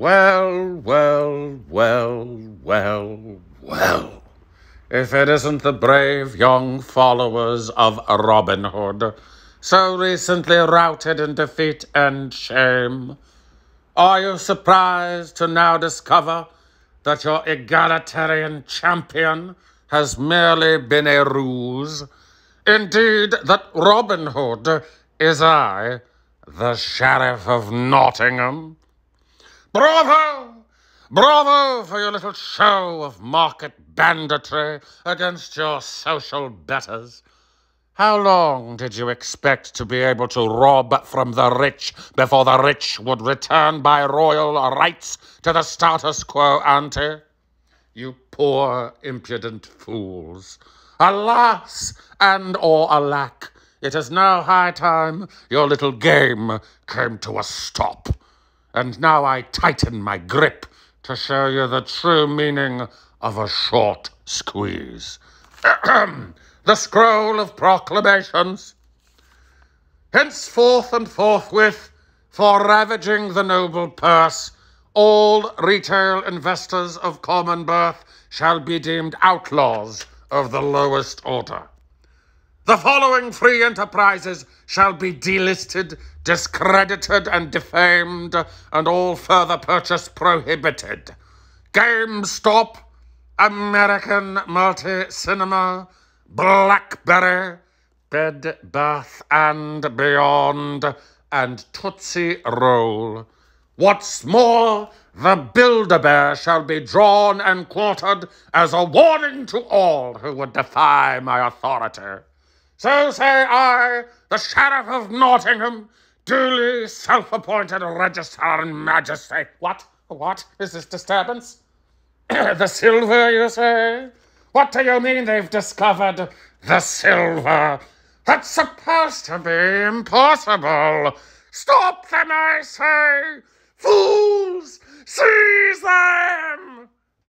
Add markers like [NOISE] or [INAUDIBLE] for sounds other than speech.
Well, well, well, well, well. If it isn't the brave young followers of Robin Hood, so recently routed in defeat and shame, are you surprised to now discover that your egalitarian champion has merely been a ruse? Indeed, that Robin Hood is I, the Sheriff of Nottingham. Bravo! Bravo for your little show of market banditry against your social betters. How long did you expect to be able to rob from the rich before the rich would return by royal rights to the status quo ante? You poor impudent fools. Alas, and or alack, it is now high time your little game came to a stop. And now I tighten my grip to show you the true meaning of a short squeeze. [CLEARS THROAT] the scroll of proclamations. Henceforth and forthwith, for ravaging the noble purse, all retail investors of common birth shall be deemed outlaws of the lowest order. The following free enterprises shall be delisted, discredited, and defamed, and all further purchase prohibited. GameStop, American Multi Cinema, Blackberry, Bed Bath and Beyond, and Tootsie Roll. What's more, the Build-A-Bear shall be drawn and quartered as a warning to all who would defy my authority. So say I, the Sheriff of Nottingham, duly self-appointed registrar and majesty. What? What is this disturbance? [CLEARS THROAT] the silver, you say? What do you mean they've discovered the silver? That's supposed to be impossible. Stop them, I say! Fools! Them!